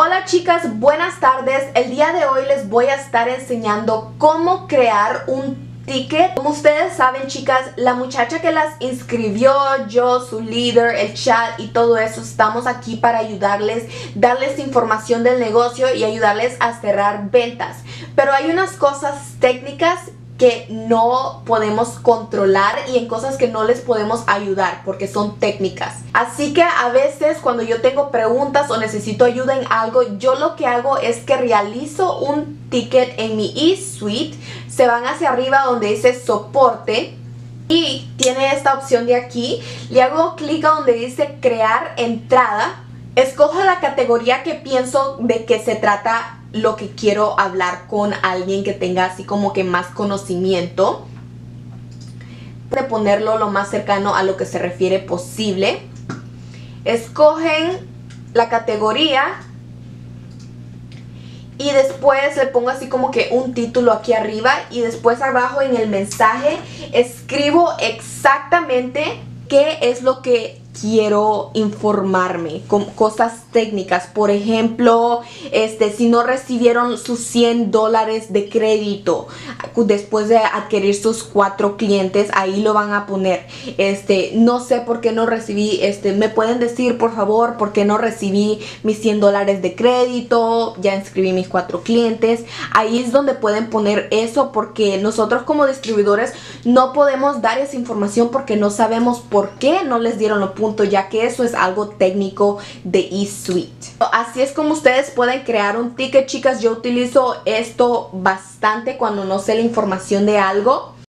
Hola chicas, buenas tardes. El día de hoy les voy a estar enseñando cómo crear un ticket. Como ustedes saben chicas, la muchacha que las inscribió, yo, su líder, el chat y todo eso, estamos aquí para ayudarles, darles información del negocio y ayudarles a cerrar ventas. Pero hay unas cosas técnicas que no podemos controlar y en cosas que no les podemos ayudar porque son técnicas. Así que a veces cuando yo tengo preguntas o necesito ayuda en algo, yo lo que hago es que realizo un ticket en mi eSuite, se van hacia arriba donde dice soporte y tiene esta opción de aquí, le hago clic a donde dice crear entrada, escojo la categoría que pienso de que se trata lo que quiero hablar con alguien que tenga así como que más conocimiento de ponerlo lo más cercano a lo que se refiere posible. Escogen la categoría y después le pongo así como que un título aquí arriba y después abajo en el mensaje escribo exactamente qué es lo que quiero informarme con cosas técnicas. Por ejemplo, este, si no recibieron sus 100 dólares de crédito después de adquirir sus cuatro clientes, ahí lo van a poner. Este, no sé por qué no recibí, este, me pueden decir por favor por qué no recibí mis 100 dólares de crédito, ya inscribí mis cuatro clientes. Ahí es donde pueden poner eso porque nosotros como distribuidores no podemos dar esa información porque no sabemos por qué no les dieron los puntos ya que eso es algo técnico de eSuite. Así es como ustedes pueden crear un ticket, chicas. Yo utilizo esto bastante cuando no sé la información de algo.